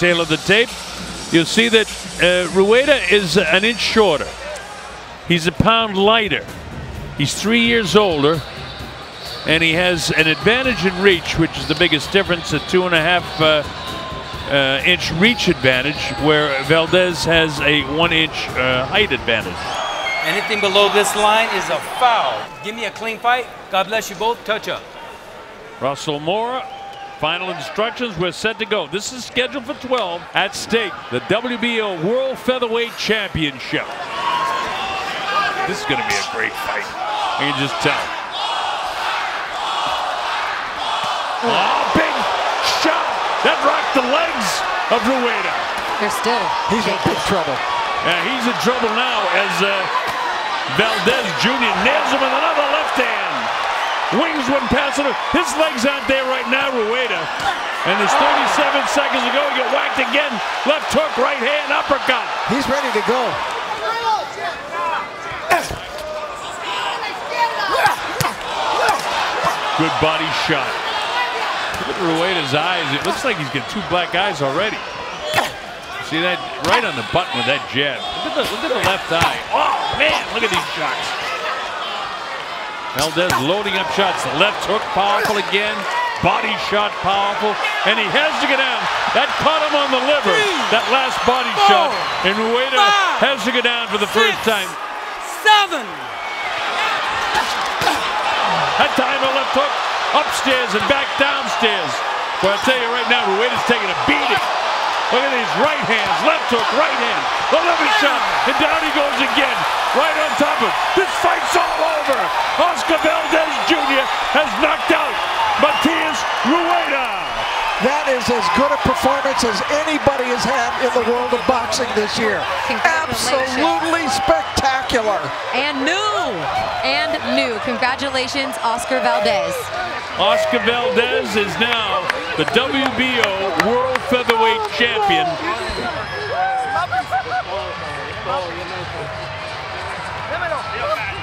tale of the tape, you'll see that uh, Rueda is an inch shorter. He's a pound lighter. He's three years older, and he has an advantage in reach, which is the biggest difference, a two and a half uh, uh, inch reach advantage, where Valdez has a one inch uh, height advantage. Anything below this line is a foul. Give me a clean fight. God bless you both. Touch up. Russell Mora, final instructions. We're set to go. This is scheduled for 12 at stake, the WBO World Featherweight Championship. This is going to be a great fight. I can just tell. Oh, big shot! That rocked the legs of Rueda. They're still. He's in big trouble. Yeah, he's in trouble now as uh, Valdez Jr. nails him with another left hand. Wings one passing him. His legs aren't there right now, Rueda. And there's ah. 37 seconds to go. He get whacked again. Left hook, right hand, uppercut. He's ready to go. Good body shot. Look at Rueda's eyes. It looks like he's got two black eyes already. See that right on the button with that jab. Look at the, look at the left eye. Oh, man, look at these shots. Valdez loading up shots. Left hook powerful again. Body shot powerful. And he has to get down. That caught him on the liver. That last body shot. And Rueda has to go down for the first time. Seven. That time a left hook upstairs and back downstairs. But I'll tell you right now, Rueda's taking a beating. Look at these right hands, left hook, right hand, the liver shot, and down he goes again, right on top of it. This fight's all over. Oscar Valdez Jr. has knocked out Matias Rueda. That is as good a performance as anybody has had in the world of boxing this year. Absolutely spectacular. And new. And new. Congratulations, Oscar Valdez. Oscar Valdez is now the WBO World Featherweight Champion. Démelo.